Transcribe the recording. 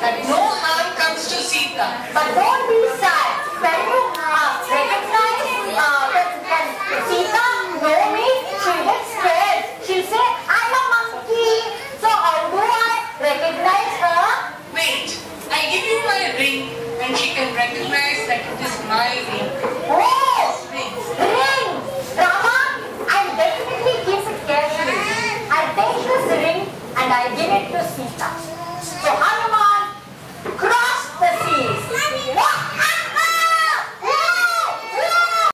that no harm comes to Sita. But don't be sad. When you uh, recognize uh, that, Sita know me, she'll get scared. She'll say, I'm a monkey. So how do I recognize her? Wait, I give you my ring and she can recognize that it is my ring. Oh, Ring. ring. Rama, I'll definitely keep it carefully. I take this ring and I give it to Sita.